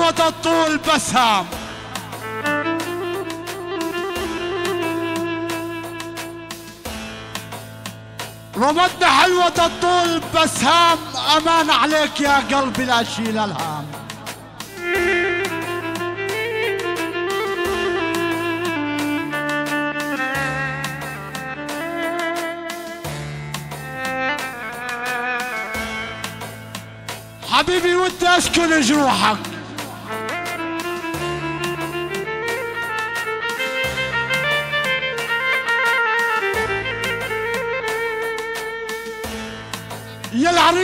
حلوة الطول بسام. رمد حلوة الطول بسام. أمان عليك يا قلبي لا شيل الهام حبيبي ودي اسكن جروحك.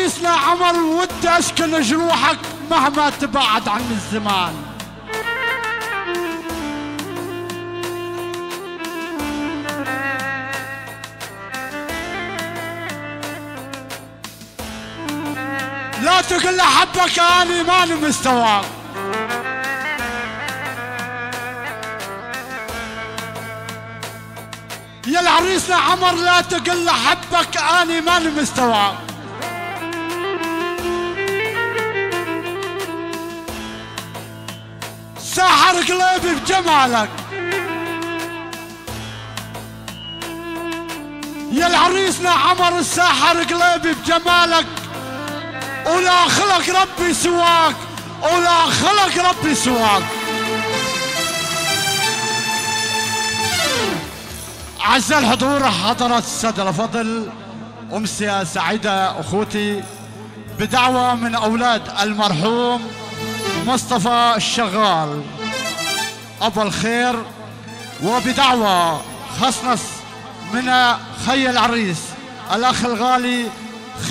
العريسنا عمر ودي اسكن جروحك مهما تبعد عن الزمان. لا تقول حبك أني ماني مستواك. يا العريسنا عمر لا تقول حبك أني ماني مستواك. قلبي بجمالك يا العريسنا عمر الساحر قلبي بجمالك ولا خلق ربي سواك ولا خلق ربي سواك. أعزائي الحضور حضرت السادة الفضل أمسية سعيدة أخوتي بدعوة من أولاد المرحوم مصطفى الشغال. أبو الخير وبدعوة خصنص من خي العريس الأخ الغالي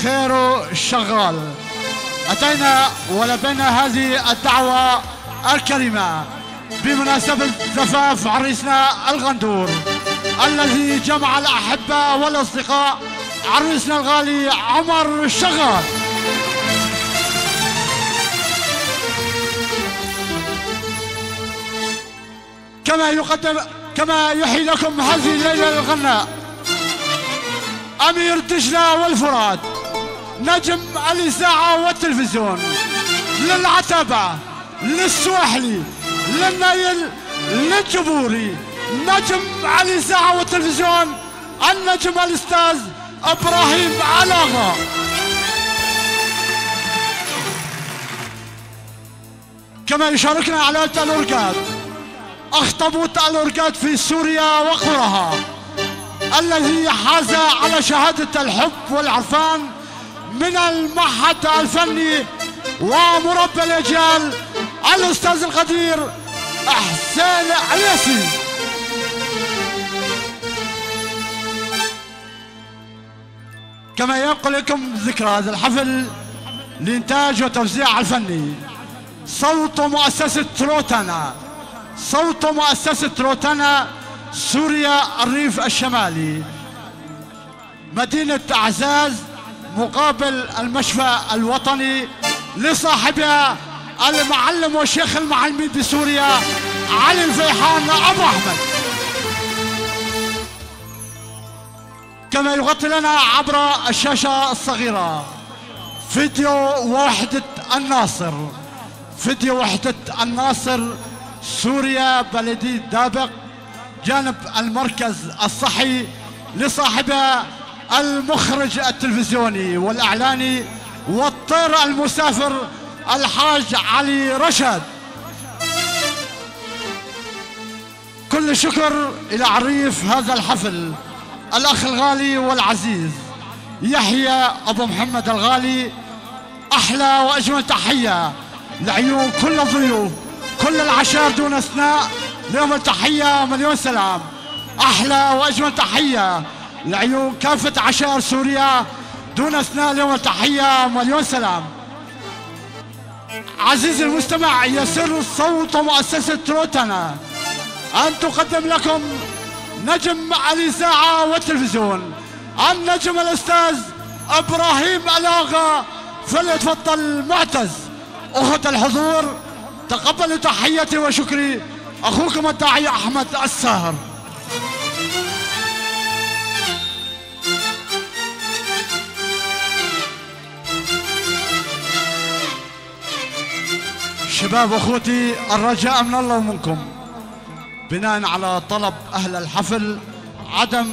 خيرو الشغال. أتينا ولبينا هذه الدعوة الكريمة بمناسبة زفاف عريسنا الغندور الذي جمع الأحبة والأصدقاء عريسنا الغالي عمر الشغال. كما يقدم كما يحيي لكم هذه الليلة الغناء. أمير دجلة والفرات نجم الإذاعة والتلفزيون للعتبة للسواحلي للنيل للجبوري نجم الإذاعة والتلفزيون النجم الأستاذ إبراهيم علاغة كما يشاركنا على الأوركاد أخطبوط الأوركاد في سوريا وقرها. الذي حاز على شهادة الحب والعرفان من المعهد الفني ومربى الأجيال الأستاذ القدير حسين الياسي كما ينقل لكم ذكرى هذا الحفل لإنتاج وتوزيع الفني. صوت مؤسسة روتانا. صوت مؤسسة روتانا سوريا الريف الشمالي. مدينة عزاز مقابل المشفى الوطني لصاحبها المعلم وشيخ المعلمين بسوريا علي الفيحان أبو أحمد. كما يغطي لنا عبر الشاشة الصغيرة فيديو وحدة الناصر. فيديو وحدة الناصر سوريا بلدية دابق جانب المركز الصحي لصاحبها المخرج التلفزيوني والإعلاني والطير المسافر الحاج علي رشد كل شكر إلى عريف هذا الحفل الأخ الغالي والعزيز يحيى أبو محمد الغالي أحلى وأجمل تحية لعيون كل الضيوف. كل العشائر دون استثناء لهم التحية مليون سلام. أحلى وأجمل تحية. لعيون كافة عشائر سوريا دون استثناء لهم التحية مليون سلام. عزيزي المستمع يسر صوت مؤسسة روتانا أن تقدم لكم نجم الإذاعة والتلفزيون. النجم الأستاذ إبراهيم ألآغا فليتفضل معتز. أخوة الحضور. تقبلوا تحياتي وشكري. أخوكم الداعية أحمد الساهر. شباب أخوتي الرجاء من الله ومنكم بناء على طلب أهل الحفل عدم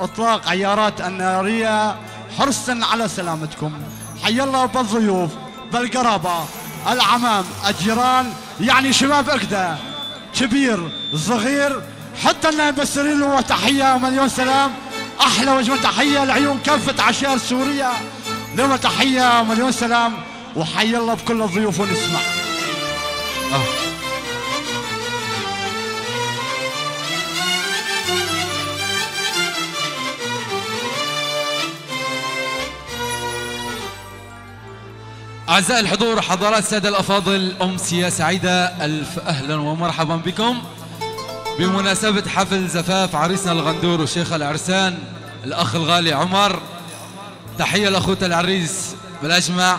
إطلاق عيارات النارية حرصا على سلامتكم. حي الله بالضيوف بالقرابة. العمام الجيران يعني شباب اكدا كبير صغير حتى النائب السرير وتحيه ومليون سلام. أحلى وجه تحية لعيون كافة عشائر سوريا لهم تحية ومليون سلام. وحي الله بكل الضيوف ونسمع. آه. أعزائي الحضور حضرات السادة الأفاضل أمسية سعيدة ألف أهلا ومرحبا بكم. بمناسبة حفل زفاف عريسنا الغندور وشيخ العرسان الأخ الغالي عمر تحية لأخوة العريس بالأجمع.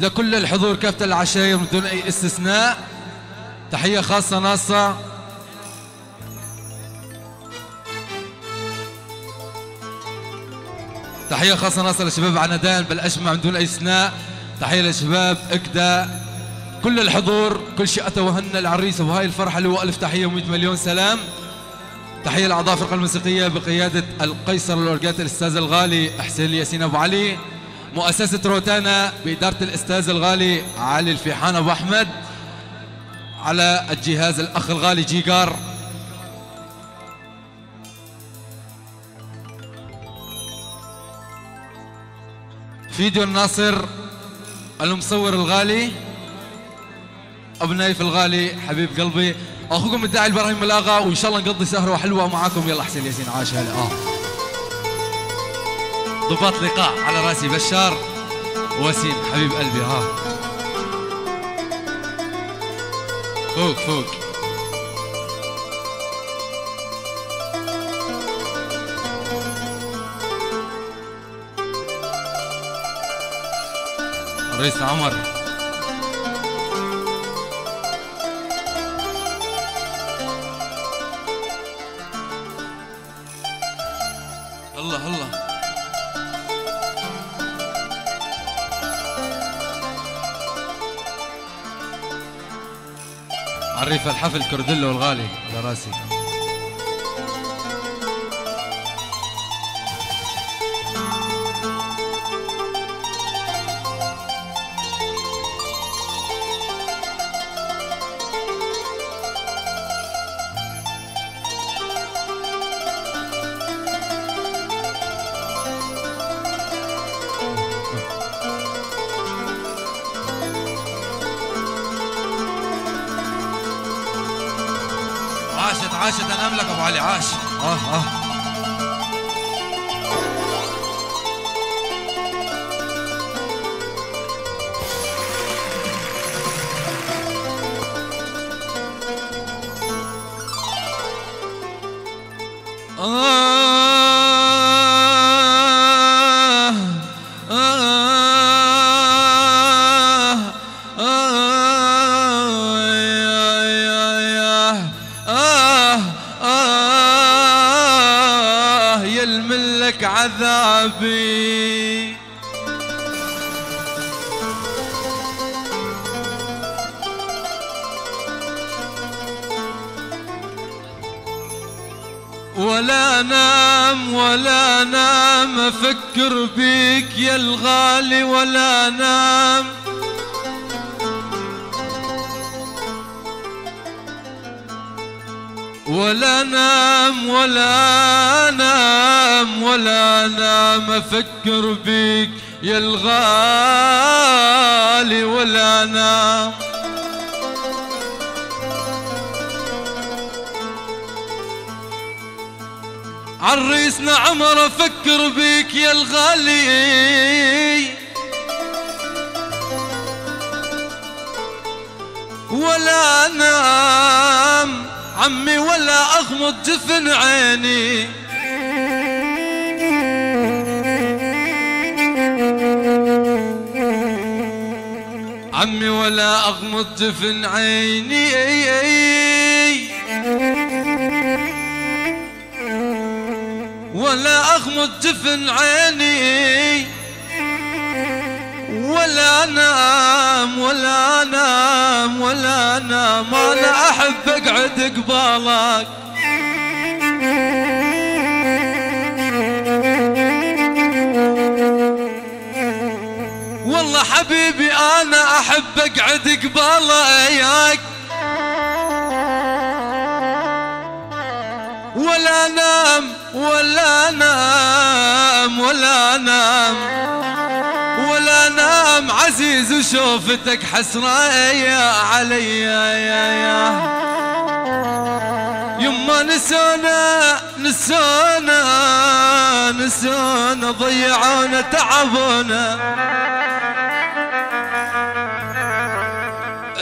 لكل الحضور كافة العشاير من دون أي استثناء. تحية خاصة ناصة. تحية خاصة ناصة لشباب عنادان بالأجمع من دون أي استثناء. تحية لشباب إكدا كل الحضور كل شيء أتوهن العريس وهاي الفرحة اللي هو ألف تحية و100 مليون سلام. تحية لأعضاء الفرقة الموسيقية بقيادة القيصر الأورجات الأستاذ الغالي حسين ياسين أبو علي مؤسسة روتانا بإدارة الأستاذ الغالي علي الفيحان أبو أحمد على الجهاز الأخ الغالي جيجار. فيديو الناصر المصور الغالي أبو نايف الغالي حبيب قلبي. أخوكم الداعي إبراهيم الاغا وإن شاء الله نقضي سهرة حلوة معاكم. يلا حسين ياسين عاش هلا. آه. ضباط لقاء على راسي بشار وسيم حبيب قلبي. ها فوق فوق. رئيس عمر. الله الله. عريف الحفل كردلو الغالي على راسي. ولا نام ولا نام أفكر بيك يا الغالي ولا نام. ولا نام ولا نام ولا نام أفكر بيك يا الغالي ولا نام. عريسنا عمر أفكر بيك يا الغالي. ولا نام عمي ولا أغمض جفن عيني. عمي ولا أغمض جفن عيني. ولا أغمض دفن عيني. ولا أنام ولا أنام ولا أنام. أنا أحب أقعد قبالك. والله حبيبي أنا أحب أقعد قبالك. ولا أنام. ولا نام ولا نام. ولا نام عزيز وشوفتك حسرة يا علي يا يا يما نسونا نسونا نسونا ضيعونا تعبونا.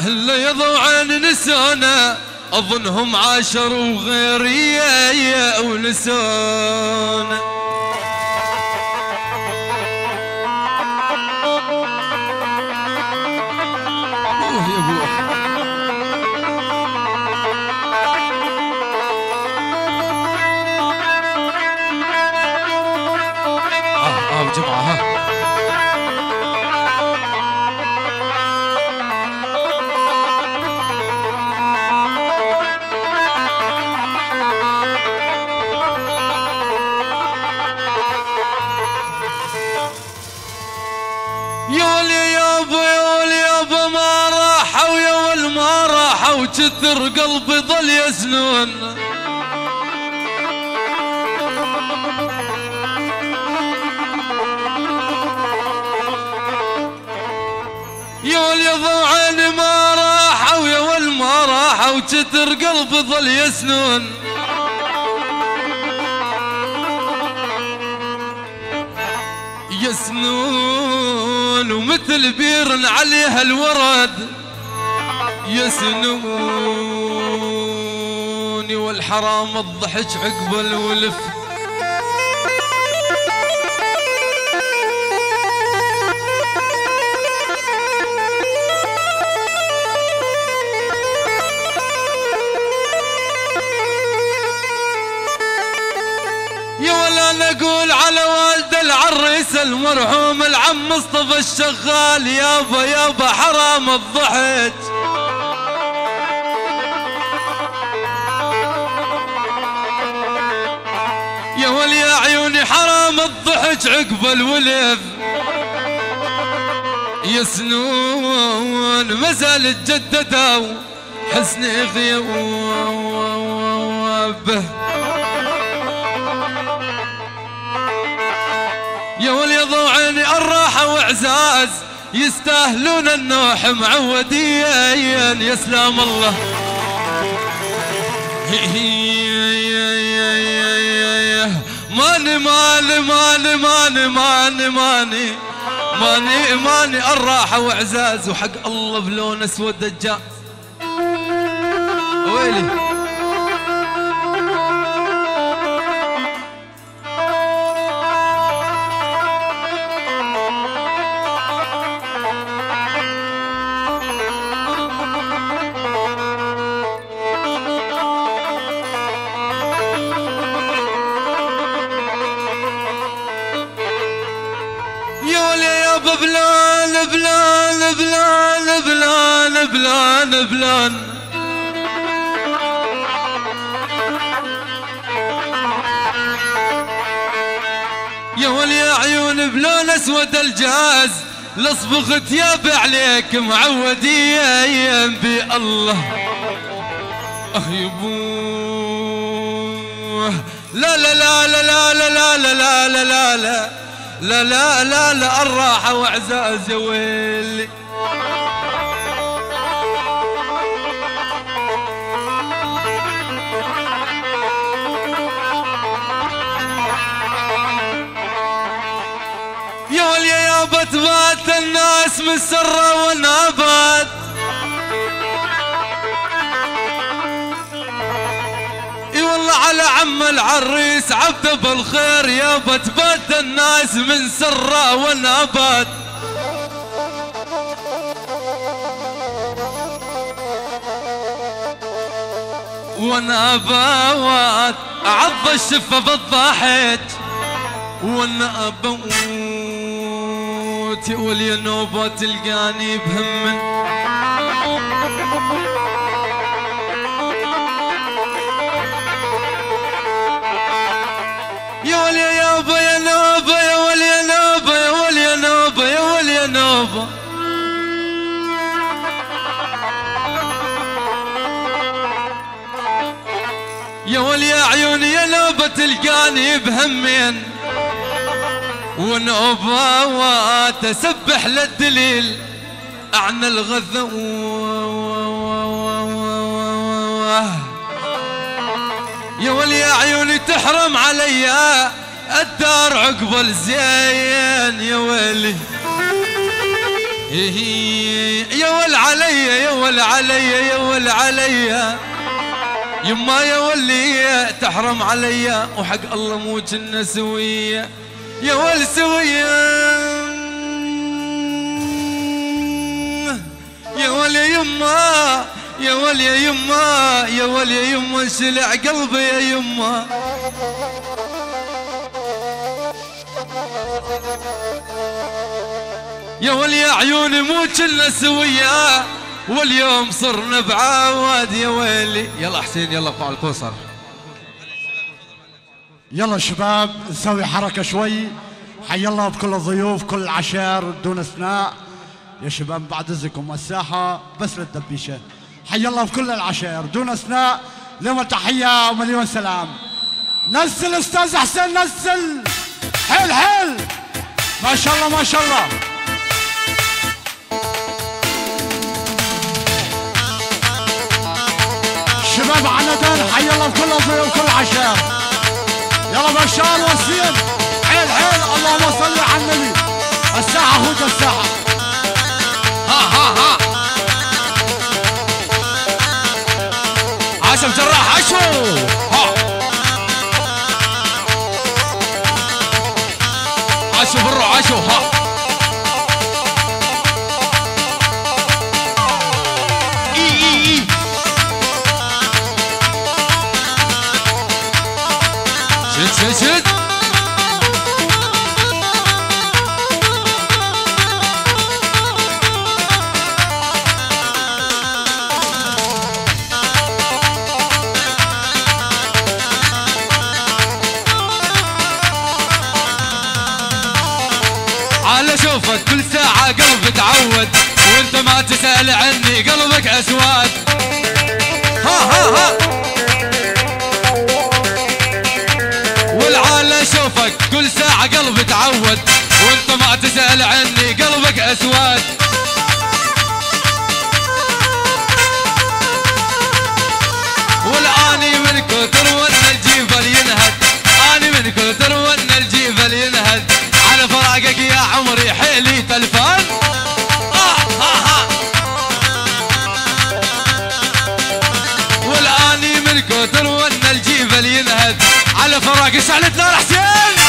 هلا يضوعن نسونا. أظنهم عاشروا غيري ونسونا كثر قلبي ظل يزنون. يا ولي ضوعين ما راحوا يا ول ما راحوا كثر قلبي ظل يسنون يسنون ومثل بير عليها الورد. يسنون والحرام الضحك عقب الولف. يا ولا على والد العريس المرحوم العم مصطفى الشغال يابا يابا حرام الضحك. قول يا عيوني حرام الضحك عقب الولد يسنون مازال تجددوا حسني غيابه يا ولي ضو عيني الراحة وإعزاز يستاهلون النوح معوديا يا سلام الله هي هي ماني ماني ماني ماني ماني ماني ماني ماني. الراحة واعزاز وحق الله بلون أسود دجال. ويلي؟ بلان بلان بلان بلان بلان بلان يا ولي عيون بلون اسود الجاز لصبغ ثياب عليك معودين بي الله آه يبوه لا لا لا لا لا لا لا لا لا لا لا لا لا لا لا الراحة واعزاز يا ويلي يا يا بتبات الناس مسرة ونابات عم العريس عبده بالخير يا بتبات الناس من سرة ونابات ونابات عض الشفة بالضحك. ونابوت موت ولي نوبة تلقاني بهم عيوني يا نوبة تلقاني بهمين ونوبة تسبح للدليل عن الغذا يا ولي يا عيوني تحرم عليا الدار عقب الزين يا ولي يا ول عليا يا ول عليا يا ول عليا يما يا ولي تحرم عليا وحق الله مو كنا سوية. يا ول سوية. يا ول يا يما يا ول يا يما يا ول يا يما انشلع قلبي يا يما. يا ول يا عيوني مو كنا سوية. واليوم صرنا بعواد يا ويلي. يلا حسين يلا قطع القصر يلا شباب نسوي حركة شوي. حي الله بكل الضيوف كل العشائر دون أثناء. يا شباب بعد إذنكم الساحة بس للدبيشة. حي الله بكل العشائر دون أثناء. لهم تحية ومليون سلام. نزل أستاذ حسين نزل. حيل حيل. ما شاء الله ما شاء الله. شباب عنتان حي الله بكل الضيوف كل العشائر يلا بشار وسيم حيل حيل. اللهم صل على النبي. الساحة خذ الساحة ها ها ها. عاشم جراح عاشو ها. عاشو برو عاشو ها. ما تسأل عني قلبك أسود. ها ها ها. والعالة شوفك كل ساعة قلبي تعود. وانت ما تسأل عني قلبك أسود. على سعلت نار حسين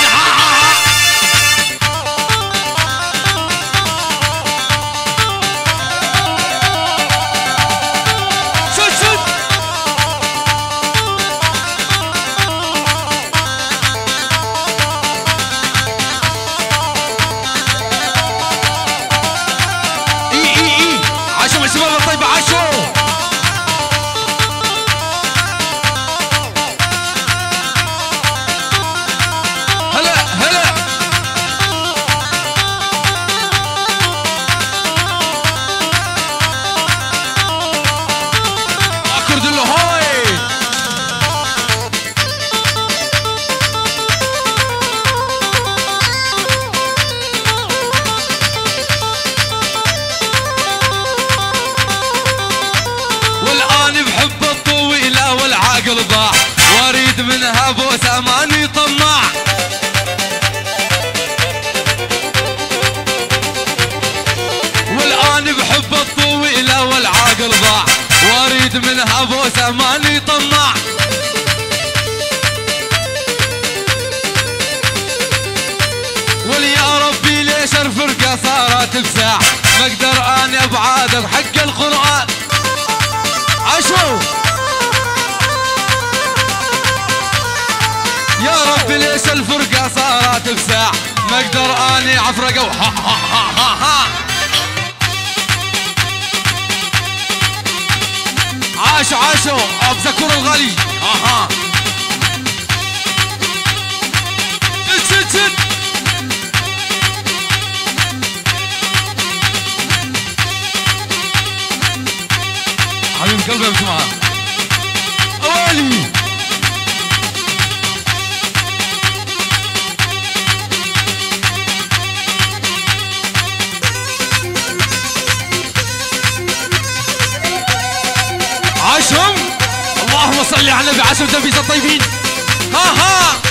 بساع ما أقدر أني ابعادك حق القرآن. عشو. يا ربي ليش الفرقة صارت بساع ما أقدر أني عفرقه ها ها ها ها ها. عاشوا عاشوا ابو الغالي. ها ها. يا جماعة اوالي عاشهم اللهم صل على النبي عاشهم تنفيذ الطيبين. ها ها.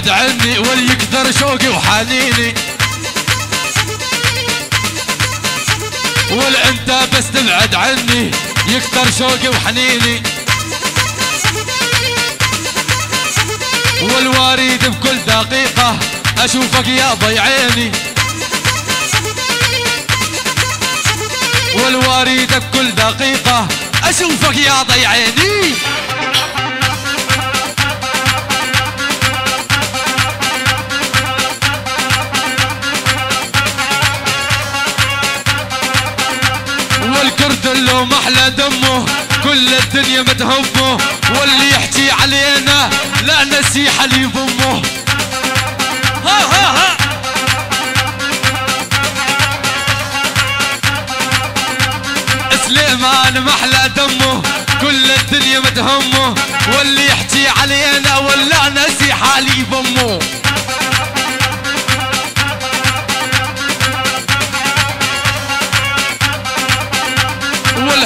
بس تبعد عني ولا يكثر شوقي وحنيني. ولا انت بس تبعد عني يكثر شوقي وحنيني. والوارد بكل دقيقة أشوفك يا ضي عيني. والوارد بكل دقيقة أشوفك يا ضي اللي محلى دمه كل الدنيا متهمه. واللي يحكي علينا لا نسي حليب امه ها ها ها. سليمان محلى دمه كل الدنيا متهمه. واللي يحكي علينا ولا نسي حالي بامه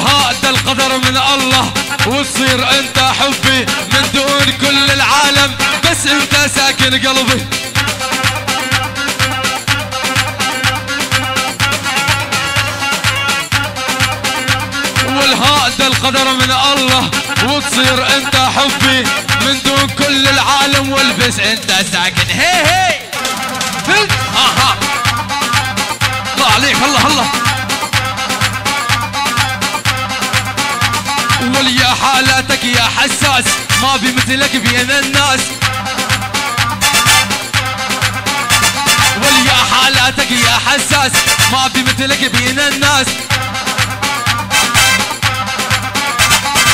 والهاد القدر من الله وتصير أنت حبي من دون كل العالم بس أنت ساكن قلبي. والهاد القدر من الله وتصير أنت حبي من دون كل العالم والبس أنت ساكن. هي هي؟ ها ها الله عليك الله الله. وليا حالاتك يا حساس ما بي مثلك بين الناس. وليا حالاتك يا حساس ما بي مثلك بين الناس.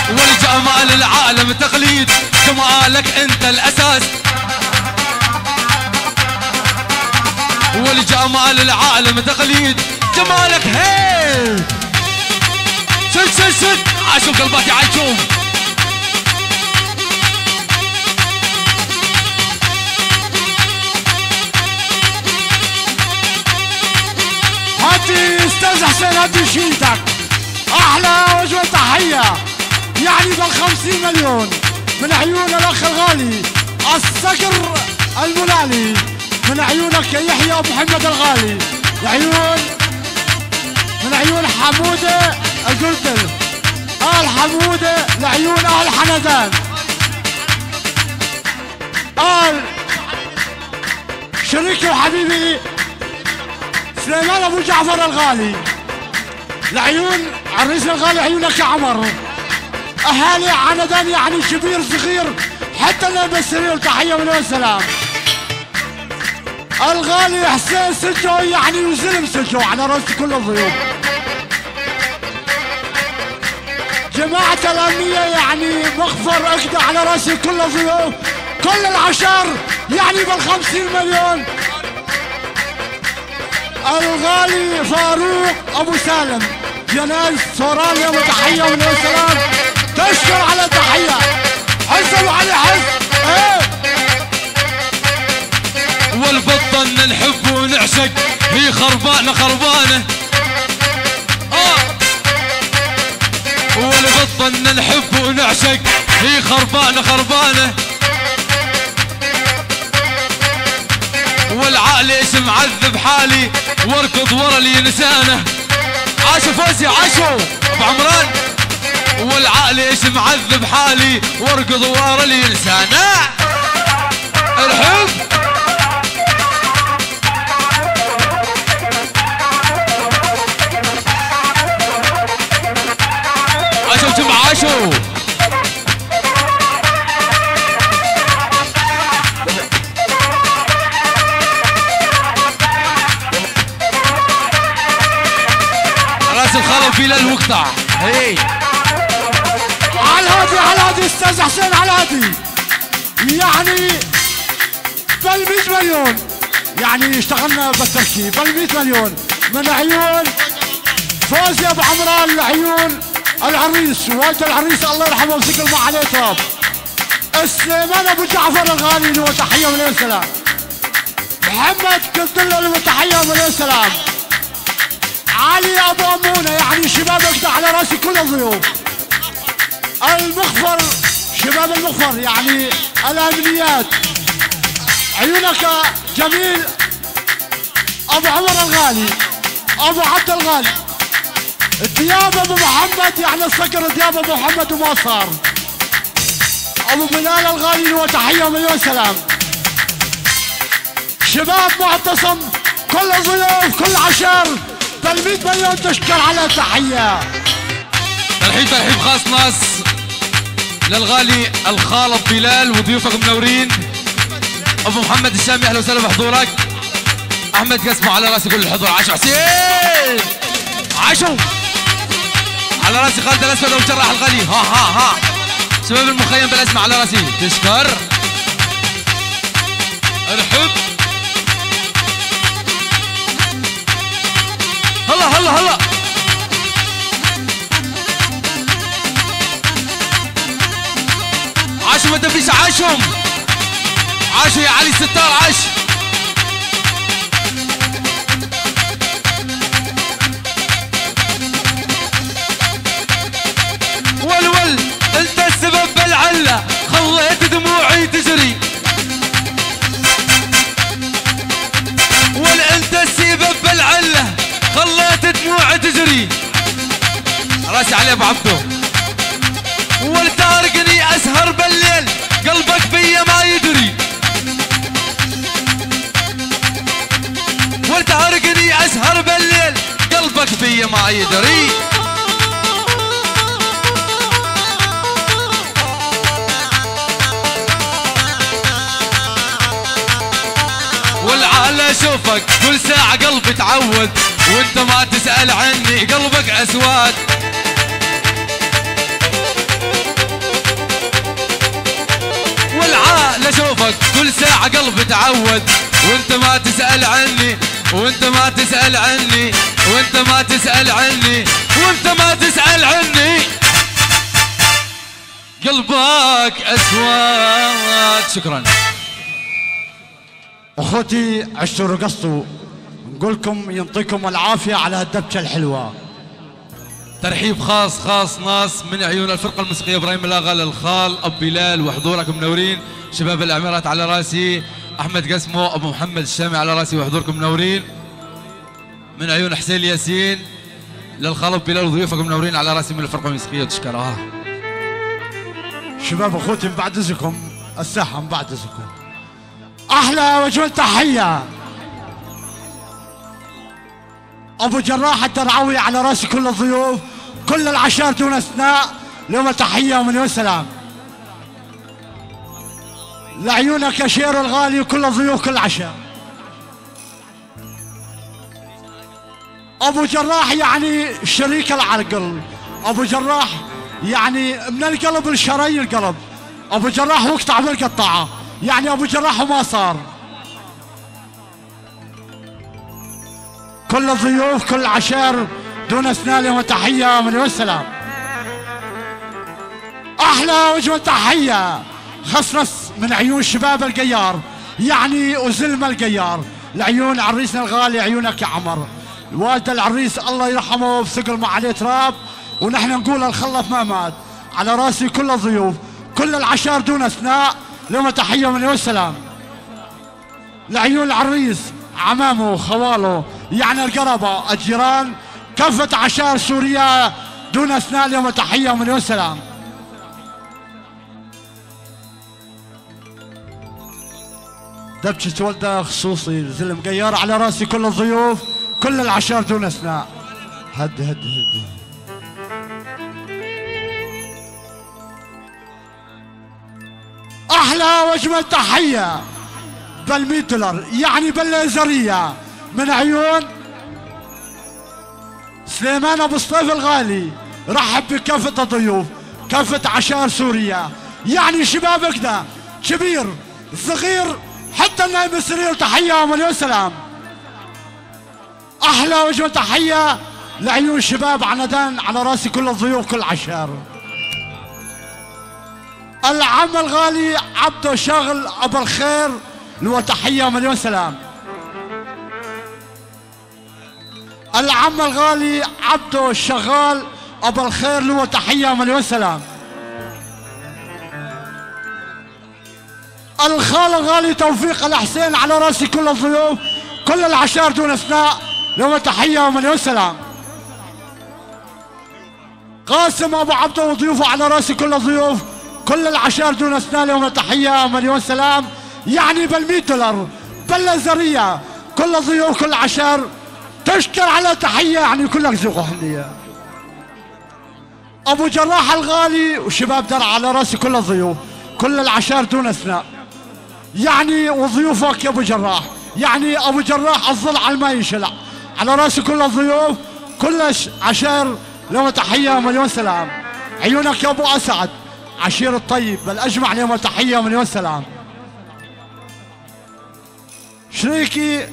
والجمال العالم تقليد جمالك انت الأساس. والجمال العالم تقليد جمالك هي سد سد سد عاشوا قلباتي عايشوم هاتي أستاذ حسين هاتي شيلتك. أحلى وجه تحية. يعني بالخمسين مليون. من عيون الأخ الغالي الصقر الملالي. من عيونك يا يحيى محمد الغالي. العيون من عيون حمودة القلتل آل حمودة لعيون أهل حمدان آل شريكي وحبيبي سليمان أبو جعفر الغالي. لعيون عريس الغالي عيونك يا عمر. أهالي عندان يعني كبير صغير حتى بالسرير تحية من السلام الغالي حسين سجو يعني وزلم سجو على رأس كل الضيوف. جماعة الأمنية يعني مغفر أقدى على راس كل الضيوف كل العشر يعني بالخمسين مليون. الغالي فاروق أبو سالم. جناز سورانيا وتحيه من السلام تشكر على تحية. حس ابو علي حس إيه. والبطة ان نحب ونعشق. هي خربانة خربانة. والبطة ان نحب ونعشق. هي خربانة خربانة. والعقل إيش معذب حالي. واركض ورا اللي نسانه عاشوا فوزي عاشوا. أبو عمران. والعقل إيش معذب حالي. واركض ورا اللي بال 100 مليون من عيون؟ فوزي أبو عمران لعيون العريس والد العريس الله يرحمه ويمسك ما عليه تراب السليمان أبو جعفر الغالي له تحية من السلام محمد كدله له تحية من السلام علي أبو أمونة يعني شبابك ده على رأسي كل الضيوف. المخفر شباب المخفر يعني الأمنيات. عيونك جميل. أبو عمر الغالي أبو عبد الغالي. دياب أبو محمد يعني الصقر دياب أبو محمد وما صار أبو بلال الغالي له تحية ومليون سلام. شباب معتصم كل ضيوف كل عشر 100 مليون تشكر على تحيه ترحيب ترحيب خاص ناس للغالي الخالد بلال وضيوفك منورين. أبو محمد الشامي أهلا وسهلا بحضورك. أحمد قسمه على راسي كل الحضور عاشوا حسين عاشوا على راسي خالد الأسود ومجرح الغالي ها ها ها. شباب المخيم بالاسماء على راسي تشكر الحب هلا هلا هلا. عاشوا ما تبيش عاشهم. عاشوا يا علي ستار عاش. راسي عليه أبو والتارقني اسهر بالليل قلبك بيا ما يدري. والتارقني اسهر بالليل قلبك بيا ما يدري. والعال اشوفك كل ساعة قلبي تعود وانت ما تسأل عني قلبك أسود. اشوفك كل ساعة قلبي تعود. وانت ما تسأل عني وانت ما تسأل عني وانت ما تسأل عني وانت ما تسأل عني. قلبك أسود. شكرا. أخوتي عشتوا رقصتوا. نقول لكم يعطيكم العافية على هالدبكه الحلوة. ترحيب خاص خاص ناس من عيون الفرقة الموسيقية إبراهيم الاغا للخال أب بلال وحضورك منورين. شباب الامارات على راسي أحمد قسمو أبو محمد الشامي على راسي وحضوركم منورين. من عيون حسين ياسين للخال أب بلال وضيوفك منورين على راسي من الفرقة الموسيقية. تشكرها. شباب أخوتي من بعد إذنكم الساحة من بعد إذنكم. أحلى واجمل تحية. أبو جراح الدرعوي على رأس كل الضيوف كل العشائر دون استثناء لهم تحية ومليون سلام لعيونك يا شير الغالي وكل الضيوف كل العشاء أبو جراح يعني شريك العقل أبو جراح يعني من القلب لشرايين القلب. أبو جراح مقطع بالقطاعه يعني أبو جراح وما صار. كل الضيوف كل العشائر دون اثناء لهم تحية من السلام. أحلى واجمل تحية. خصنص من عيون شباب القيار يعني وزلمه القيار لعيون عريسنا الغالي عيونك يا عمر والد العريس الله يرحمه بثقل ما عليه تراب ونحن نقول الخلف ما مات. على رأسي كل الضيوف كل العشائر دون أثناء لهم تحية من السلام. لعيون العريس عمامه خواله يعني القرابة الجيران كافة عشائر سوريا دون أثناء اليوم تحية ومليون سلام. دبشة ولده خصوصي زلم مقير على رأسي كل الضيوف كل العشائر دون أثناء. هد هد هد. أحلى واجمل تحيه بالميتلر يعني بالليزرية. من عيون سليمان أبو الصيف الغالي. رحب بكافة الضيوف كافة عشائر سوريا. يعني شباب كده كبير صغير حتى النائب السرير تحيه ومليون سلام أحلى واجمل تحية لعيون الشباب عنادان على راسي كل الضيوف كل عشائر العم الغالي عبده شغل أبو الخير له تحيه ومليون سلام. العم الغالي عبده الشغال أبو الخير له تحيه ومليون سلام. الخال الغالي توفيق الحسين على راسي كل الضيوف كل العشائر دون أثناء له تحيه ومليون سلام. قاسم أبو عبده وضيوفه على راسي كل الضيوف كل العشائر دون أثناء لهم تحيه ومليون سلام. يعني بالمية دولار بالليزريه كل الضيوف كل العشائر تشكر على تحية يعني كلك ذوق وحنيه أبو جراح الغالي وشباب درع على راسي كل الضيوف كل العشائر دون أثناء. يعني وضيوفك يا أبو جراح يعني أبو جراح الضلع على ما ينشلع. على راسي كل الضيوف كل عشائر لهم تحية ومليون سلام. عيونك يا أبو أسعد عشير الطيب بل اجمع اليوم تحية ومليون سلام. شريكي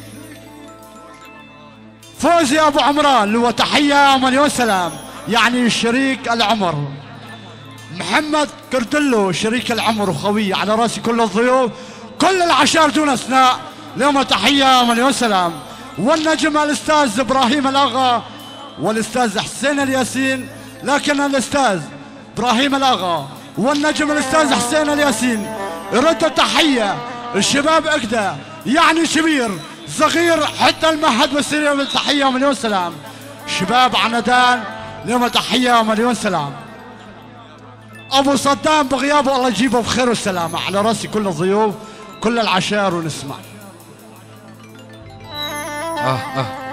فوزي أبو عمران هو تحية ومليون سلام يعني شريك العمر. محمد كردلو شريك العمر وخوي على راسي كل الضيوف كل العشائر دون أثناء اليوم تحية ومليون سلام والنجم الأستاذ إبراهيم الأغا والأستاذ حسين الياسين لكن الأستاذ إبراهيم الأغا والنجم الأستاذ حسين الياسين يرد التحيه الشباب اكدا يعني شبير صغير حتى المهد والسرير بالتحيه ومليون سلام. شباب عنادان اليوم تحيه ومليون سلام. أبو صدام بغيابه الله يجيبه بخير والسلامه على رأسي كل الضيوف كل العشائر ونسمع. آه آه.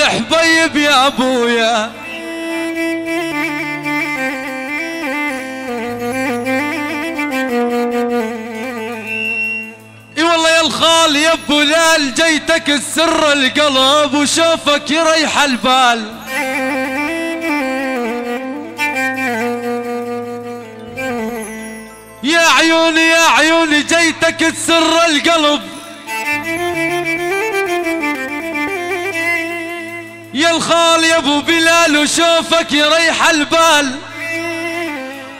الحبيب يا أبويا. إي والله يا الخال يا أبو لال جيتك السر القلب وشوفك يريح البال. يا عيوني يا عيوني جيتك تسر القلب يا الخال يا ابو بلال وشوفك يريح البال.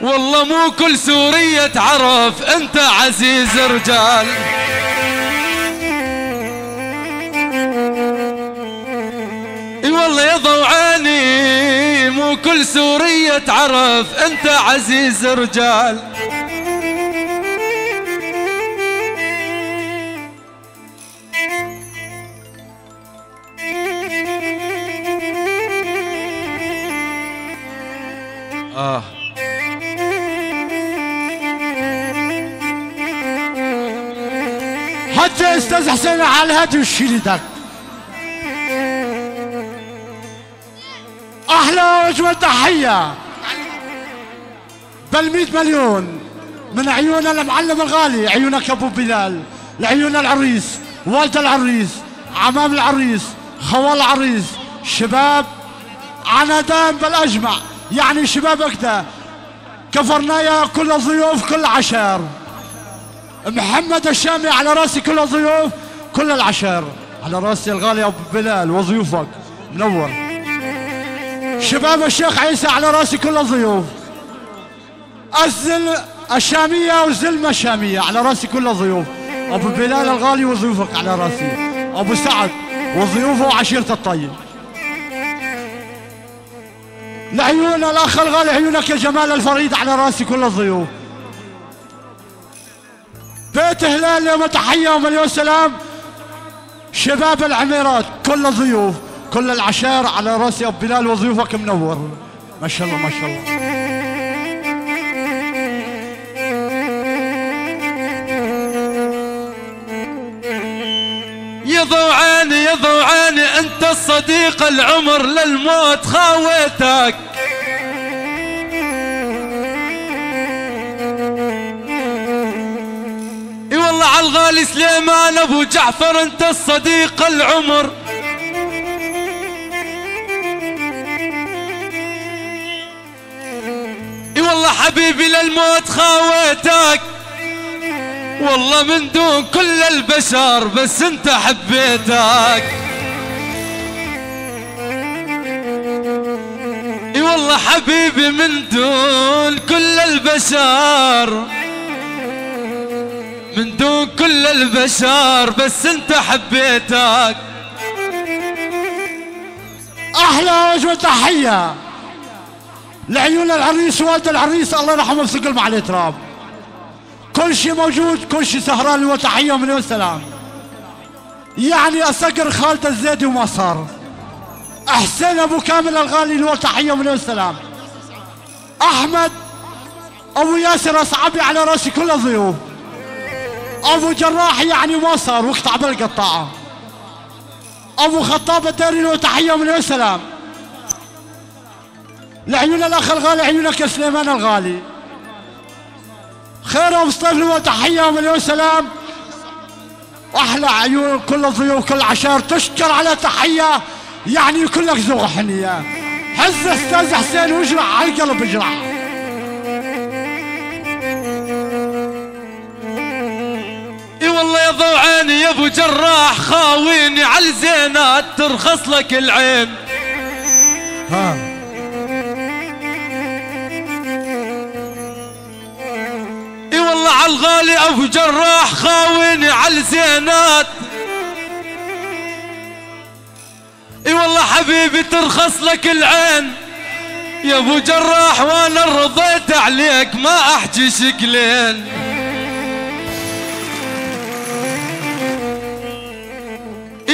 والله مو كل سورية تعرف انت عزيز رجال إي والله يا ضوعاني مو كل سورية تعرف انت عزيز رجال الهاتف الشيلي داك أحلى واجمل تحيه بل 100 مليون من عيون المعلم الغالي عيونك ابو بلال لعيون العريس والد العريس عمام العريس خوال العريس شباب عنادان بالاجمع يعني شباب اكتا كفرنايا كل الضيوف كل عشر محمد الشامي على راسي كل الضيوف كل العشر على راسي الغالي أبو بلال وضيوفك. منور. شباب الشيخ عيسى على راسي كل الضيوف. الزل الشامية والزلمة الشامية على راسي كل الضيوف. أبو بلال الغالي وضيوفك على رأسي. أبو سعد وضيوفه وعشيرة الطيب. لعيون الأخ الغالي عيونك يا جمال الفريد على راسي كل الضيوف. بيت هلال يوم تحية ومليون سلام. شباب العميرات كل الضيوف كل العشائر على راسي ابو بلال وضيوفك منور. ما شاء الله ما شاء الله. يا ضوعاني يا ضوعاني أنت الصديق العمر للموت خاويتك على الغالي سليمان أبو جعفر أنت الصديق العمر. إي والله حبيبي للموت خاويتك. والله من دون كل البشر بس أنت حبيتك. إي والله حبيبي من دون كل البشر. من دون كل البشر بس انت حبيتك. أحلى واجمل تحية لعيون العريس والد العريس الله يرحمه ويثقل مع التراب كل شيء موجود كل شيء سهران وتحية ومليون سلام. يعني اصقر خالد الزيدي وما صار حسين أبو كامل الغالي له تحيه ومليون سلام. أحمد أبو ياسر أصعبي على راسي كل الضيوف. أبو جراح يعني ما صار واقطع بالقطاعه أبو خطاب الداري له تحية ومليون سلام لعيون الأخ الغالي عيونك يا سليمان الغالي. خير ومصطفى له تحية ومليون سلام واحلى عيون كل الضيوف كل عشائر تشكر على تحية. يعني يكون لك ذوق حنيه حز أستاذ حسين واجرح على القلب اجرح اي والله يا ابو جراح خاويني على الزينات ترخص لك العين. ها. إي والله على الغالي أبو جراح خاويني على الزينات. إي والله حبيبي ترخص لك العين. يا ابو جراح وأنا رضيت عليك ما احكي شكلين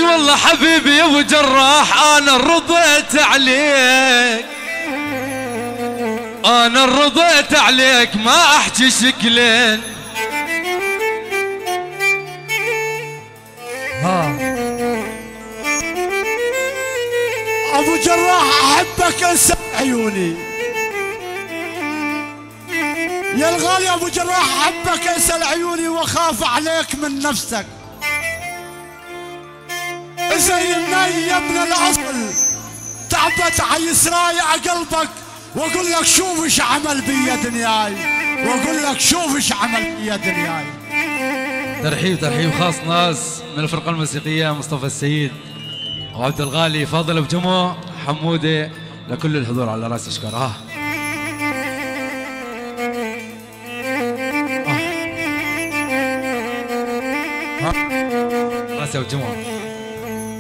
والله حبيبي يا أبو جراح أنا رضيت عليك. أنا رضيت عليك ما أحكي شكلين. ها. أبو جراح أحبك أنسى عيوني. يا الغالي أبو جراح أحبك أنسى عيوني وأخاف عليك من نفسك. زي الناي يا ابن الاصل تعبت عيسراي قلبك. وأقول لك شوف إيش عمل بيا دنياي. وأقول لك شوف إيش عمل بيا دنياي. ترحيب ترحيب خاص ناس من الفرقة الموسيقية مصطفى السيد وعبد الغالي فاضل ابو جمو حمودة لكل الحضور على رأس اشكر ها. رأس ابو جمو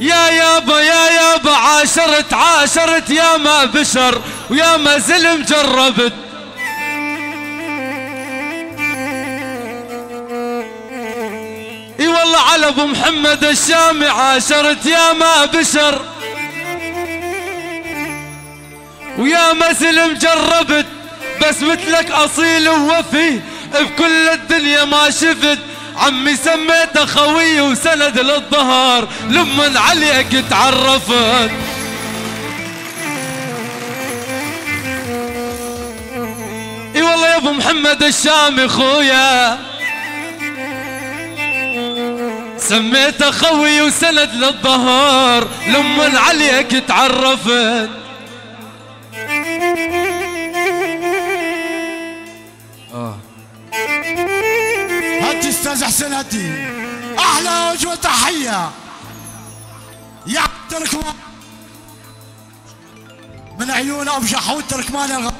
يا يابا يا يابا عاشرت عاشرت يا ما بشر ويا ما زلم جربت. إي والله على أبو محمد الشامي عاشرت يا ما بشر. ويا ما زلم جربت بس مثلك أصيل ووفي بكل الدنيا ما شفت. عمي سميته خوي وسند للظهر لمن عليك تعرفت إي والله يا أبو محمد الشامي خويا سميته خوي وسند للظهر لمن عليك تعرفت الاستاذ حسين هدي أحلى وجه تحية. يا تركمان. من عيون أبو شحود تركمان الغالي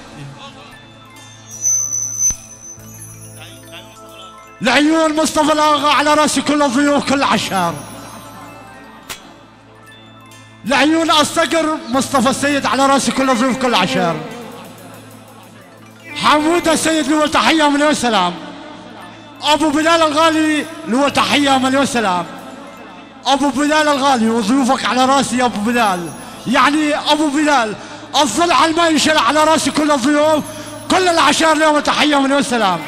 لعيون مصطفى الأغا على رأس كل الضيوف كل عشار. لعيون الصقر مصطفى السيد على رأس كل الضيوف كل عشار. حمود السيد له تحية مليون سلام أبو بلال الغالي له تحية مليون سلام. أبو بلال الغالي وضيوفك على رأسي يا أبو بلال. يعني أبو بلال الضلع ما ينشل على رأسي كل الضيوف كل العشار لهم تحية مليون سلام.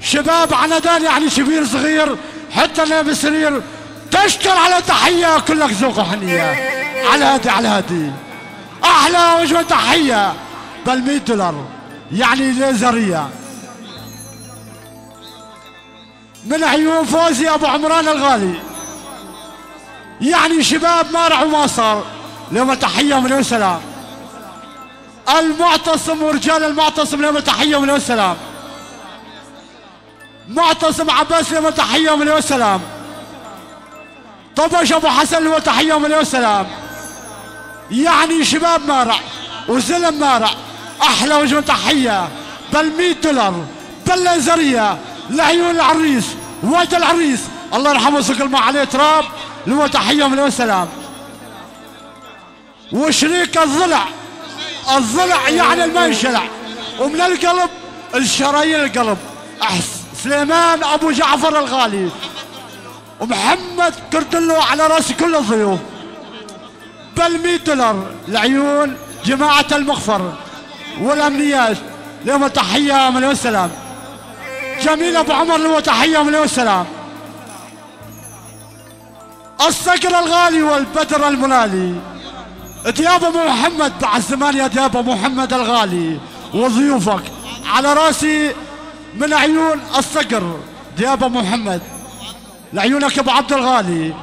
شباب عنادان يعني شبير صغير حتى نائب السرير تشكر على تحية كلك ذوق وحنيه على هادي على هادي. أحلى وجبه تحية بال 100 دولار. يعني ليزرية. من عيون فوزي أبو عمران الغالي. يعني شباب مارع وما صار. لهم تحيه مليون سلام. المعتصم ورجال المعتصم لهم تحيه مليون سلام. معتصم عباس لهم تحيه مليون سلام. طبش أبو حسن له تحيه مليون سلام. يعني شباب مارع وزلم مارع أحلى وجه تحية. بل 100 دولار. بل لعيون العريس وجه العريس. الله يرحمه سكر ما عليه. تراب له تحيه مليون سلام وشريك الضلع الضلع يعني المنشلع. ومن القلب الشرايين القلب. سليمان أبو جعفر الغالي. ومحمد كردلو على رأس كل الضيوف. بل 100 دولار. لعيون جماعة المغفر والأمنيات. لهم تحية مليون سلام جميل أبو عمر له تحية مليون سلام الصقر الغالي والبدر المنالي. دياب أبو محمد بعد زمان يا دياب أبو محمد الغالي. وضيوفك على رأسي من عيون الصقر دياب أبو محمد. لعيونك أبو عبد الغالي.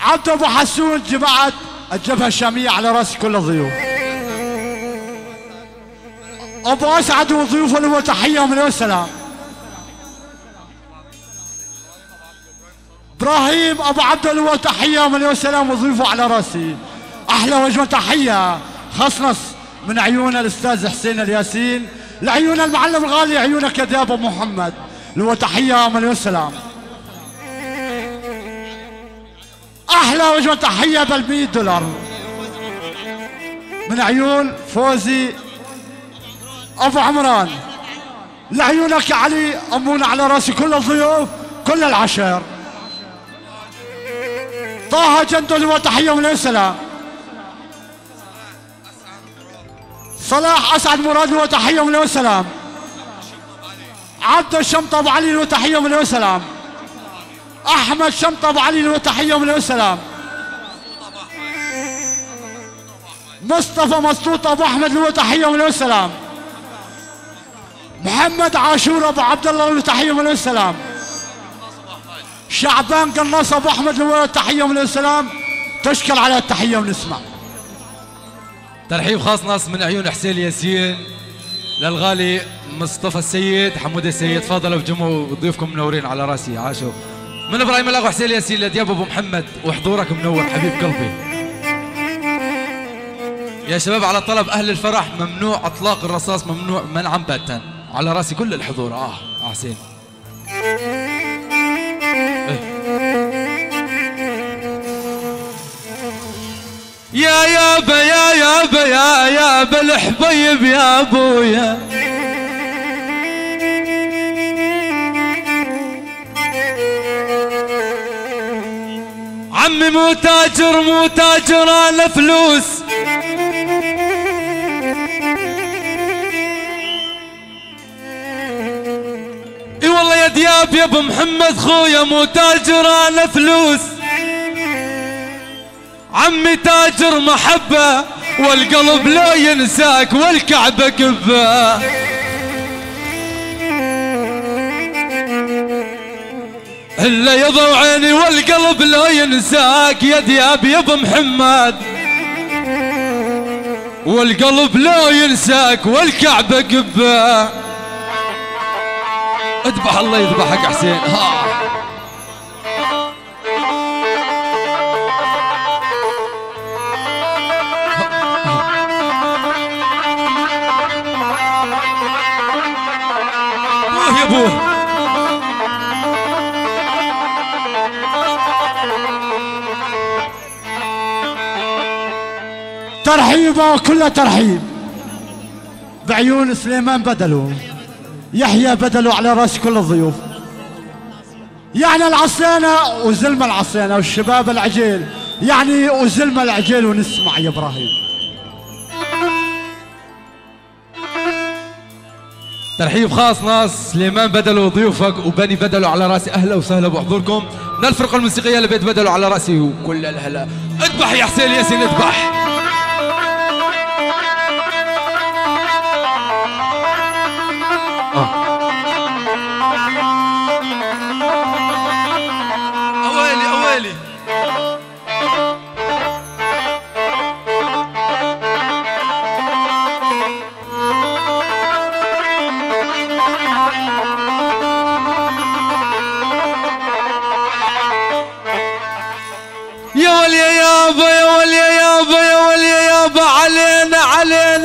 عبد أبو حسون جماعة الجبهة الشامية على رأس كل الضيوف أبو أسعد وضيوفه له تحية من السلام. إبراهيم أبو عبد له تحية من السلام وضيوفه على رأسي. أحلى وجه تحية. خصنص من عيون الأستاذ حسين الياسين. لعيون المعلم الغالي عيونك يا أبو محمد. له تحية من السلام. أحلى وجبه تحية بال 100 دولار. من عيون فوزي أبو عمران. لعيونك علي امونا على رأسي كل الضيوف كل العشائر طه جندل وتحية من السلام. صلاح أسعد مراد وتحية من السلام. عبد الشمط أبو علي وتحية من السلام. أحمد شمط أبو علي له تحيه من السلام. مصطفى مسطوط أبو أحمد له تحيه من السلام. محمد عاشور أبو عبد الله له تحية من السلام شعبان قناص أبو أحمد له تحية من السلام تشكر على التحية ونسمع. ترحيب خاص ناس من عيون حسين ياسين للغالي مصطفى السيد حمود السيد. تفضلوا بجمهور ضيوفكم منورين على راسي. عاشوا. من إبراهيم الاغ حسين ياسين لدياب أبو محمد وحضورك منور حبيب قلبي. يا شباب على طلب أهل الفرح ممنوع إطلاق الرصاص ممنوع منعا باتا. على راسي كل الحضور. آه آه حسين. يا يابا يا يابا يا يابا الحبيب يا أبويا. عمي مو تاجر مو تاجر أنا فلوس. والله يا دياب يا ابو محمد خويا مو تاجر أنا فلوس. عمي تاجر محبة والقلب لا ينساك والكعبة كبة إلا يضوع عيني والقلب لا ينساك يا دياب يا ابو محمد. والقلب لا ينساك والكعبة قبة اذبح الله يذبحك حسين. ها. يا ابوه. ترحيبه كله ترحيب. بعيون سليمان بدلو يحيى بدلو على رأس كل الضيوف. يعني العصينة وزلمة العصينة والشباب العجيل. يعني وزلمة العجيل ونسمع يا إبراهيم. ترحيب خاص ناس سليمان بدلوا ضيوفك وبني بدلوا على راسي أهلا وسهلا بحضوركم من الفرقة الموسيقية اللي بدلوا على راسي وكل الهلا. اذبح يا حسين ياسين اذبح.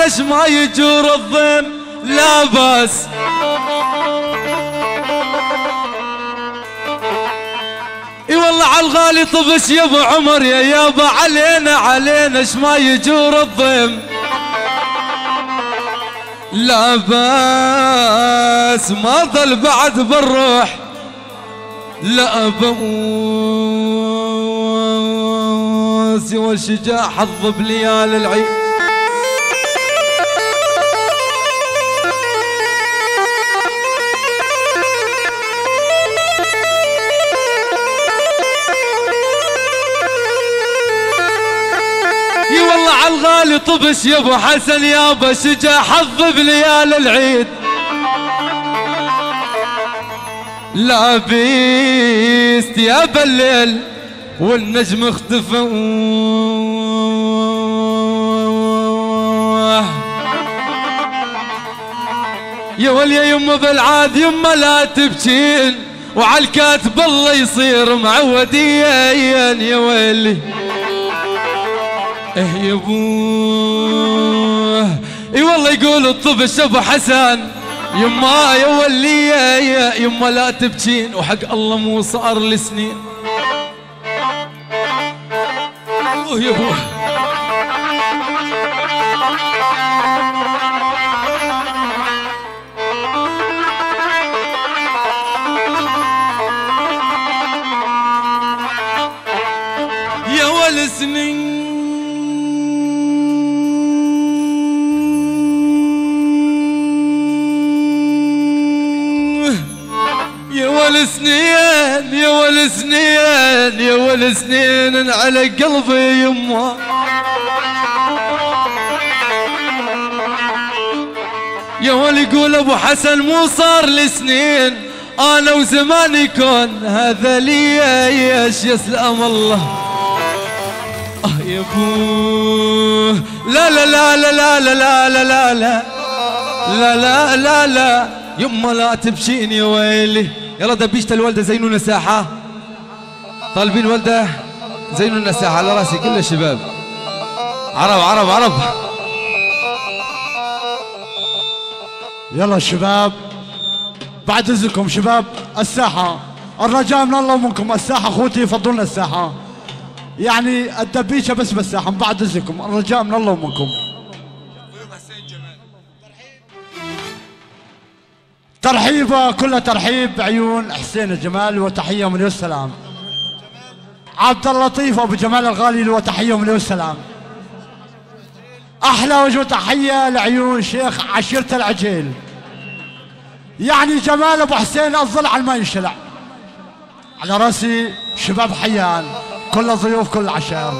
اش ما يجور الضيم لا بس. إي والله على الغالي طبش يا أبو عمر يا يابا علينا علينا اش ما يجور الضيم لا بس. ما ظل بعد بالروح. لا بوس والشجاع حظ بليال العيد. طبش يا ابو حسن يابا شجاع حظ بليال العيد. لا بيست يا بالليل والنجم اختفى. يا وليا يما بالعاد يما لا تبكين وعلى الكاتب الله يصير معوديين يا ويلي إيه يا ابوه إي والله يقول الطبش ابو حسن. يما يا ولي يا يما لا تبكين. وحق الله مو صار لسنين. يا والسنين يا والسنين يا والسنين على قلبي يما. يا ولي يقول أبو حسن مو صار لسنين أنا وزمان يكون هذا لي إيش يسلم الله. آه يا أبوه. لا لا لا لا لا لا لا لا لا لا. لا لا لا لا. يما لا تبشين يا ويلي. يلا دبيشت الوالدة زينونا ساحه طالبين والدة زينونا ساحه على راسي كل الشباب. عرب عرب عرب. يلا الشباب بعد إذنكم شباب الساحة. الرجاء من الله ومنكم الساحة أخوتي يفضلون الساحة. يعني الدبيشة بس بالساحة من بعد إذنكم. الرجاء من الله ومنكم ترحيبه كله ترحيب بعيون حسين الجمال وتحية مليون سلام عبد اللطيف أبو جمال الغالي وتحية مليون سلام أحلى وجه تحية لعيون شيخ عشيرة العجيل. يعني جمال أبو حسين الضلع ما ينشلع. على رأسي شباب حيان كل ضيوف كل عشاء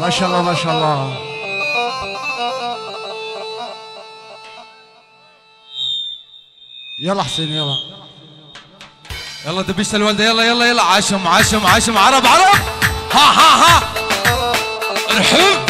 ما شاء الله ما شاء الله. يلا حسين يلا. يلا دبيشت الوالده يلا يلا يلا. عشم عشم عشم عرب عرب. ها ها ها. ارحب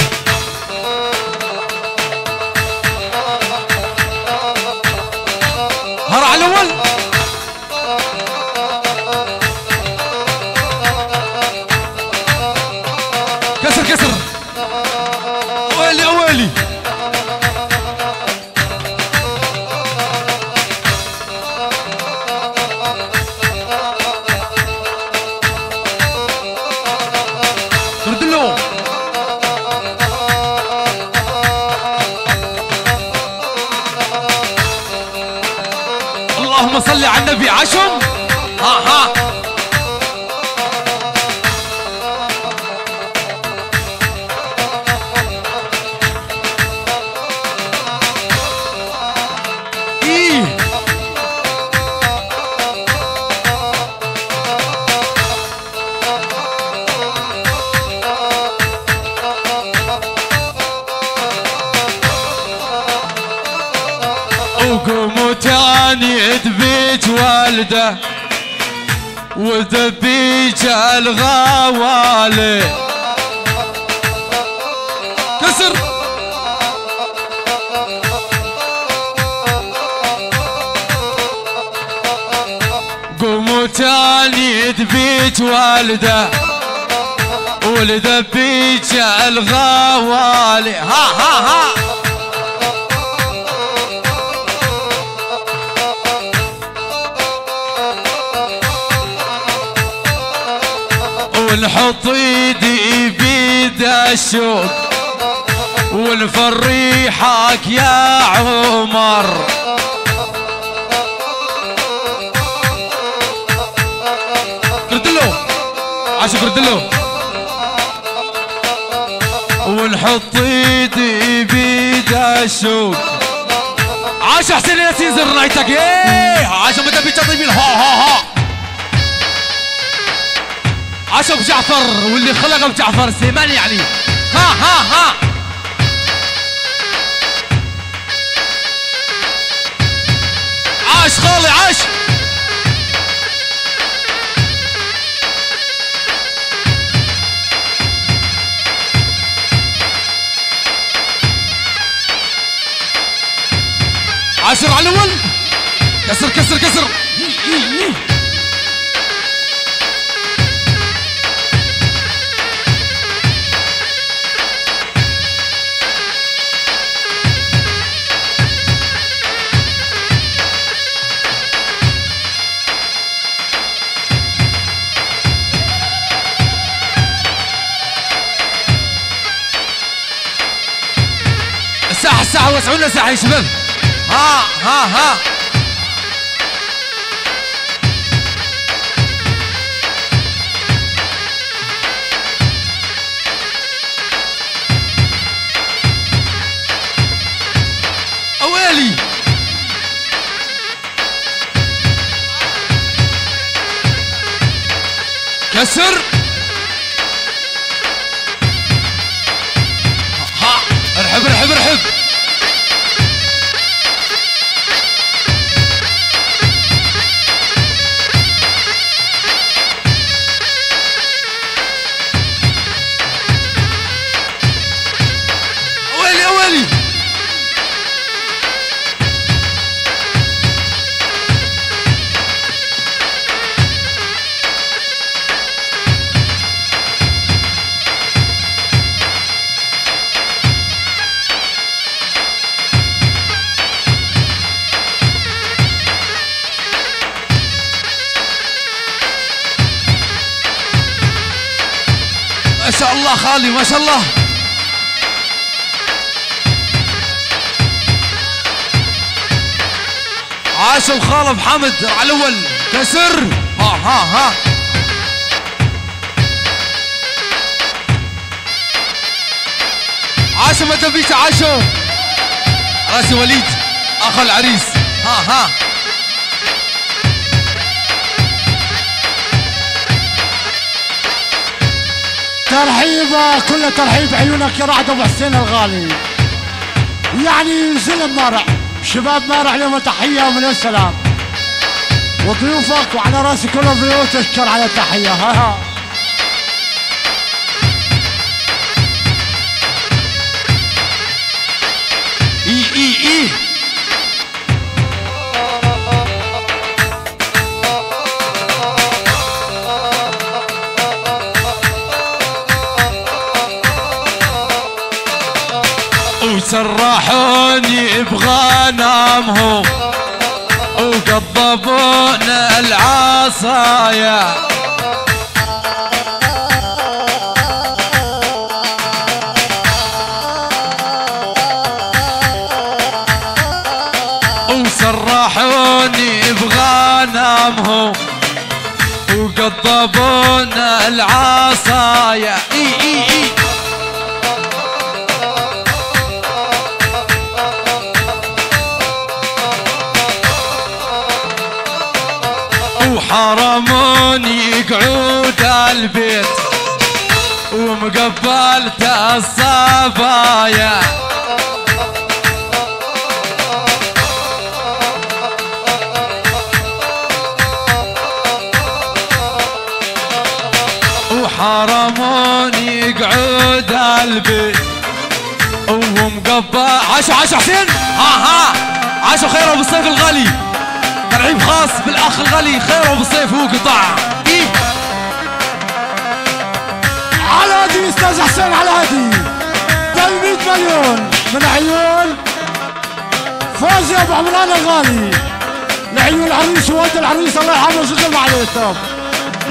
الغوالي. كسر. قوموا تاني ذبيج والده ولذبيج الغوالي. ها ها ها. ونحط ايدي بيد الشوق ونفريحك يا عمر. كردلو عاشو كردلو ونحط ايدي بيد الشوق عاش حسين ياسين زر نايتك إيه عاش متى بيتطيبين ها ها ها. عاش ابو جعفر واللي خلق ابو جعفر سليمان يعني ها ها ها. عاش خالي عاش. عاشر على الأول. كسر كسر كسر. وسعونا الساحة يا شباب؟ ها ها ها. أوالي. كسر. ما شاء الله. عاش الخالف حمد على الأول. كسر. ها ها ها. عاش ما تبيش عاشو راسي وليد اخ العريس. ها ها. ترحيبة كل ترحيب عيونك يا رعد أبو حسين الغالي. يعني زلم مارع. شباب مارع لهم تحية ومن السلام. وضيوفك وعلى راسي كل الضيوف تشكر على التحية. ها ها. إي إي إي. وسرحوني بغنمهم وقضبون العصايا. وسرحوني بغنمهم وقضبون العصايا. حرموني قعود البيت ومقبلت الصبايا. وحرموني قعود البيت ومقبل عاشوا عاشوا حسين؟ ها ها عاشوا خير أبو الصيف الغالي. ترعيب خاص بالأخ الغالي خير أبو الصيف هو قطع إيه؟ على هدي أستاذ حسين على هدي 300 مليون من عيون. فوزي أبو عمران الغالي. لعيون العريس وولد العريس الله يرحمه ويسلم عليكم.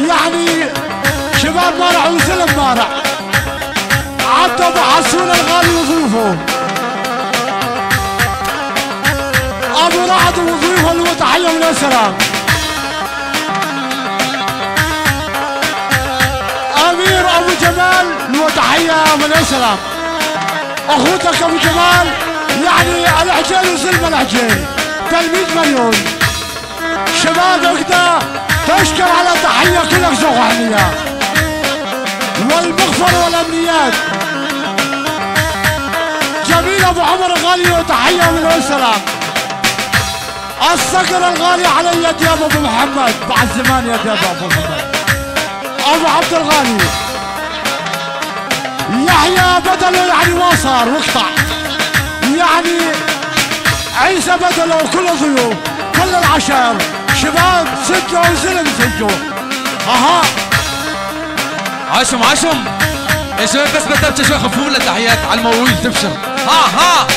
يعني شباب مارع وسلم مارع. عبد أبو حسون الغالي وضيوفه ابو رعد وضيوفه اللي تحيه من السلام أمير أبو جمال له تحيه من السلام أخوتك أبو جمال يعني العجين وسلم العجين 300 مليون. شباب اقدا تشكر على تحية كلك ذوق وحنيه والمغفر والأمنيات. جميل أبو عمر الغالي وتحية من السلام الصقر الغالي على يد يا أبو محمد. بعد زمان يا أبو محمد. أبو عبد الغالي. يحيى بدله يعني ما صار واقطع. يعني عيسى بدله وكل ضيوف كل العشر. شباب سجوا وزلم سجوا. أها. عاشم عاشم. يا شباب بس بدأت شوي خفوا تحيات على المواويل تبشر. ها ها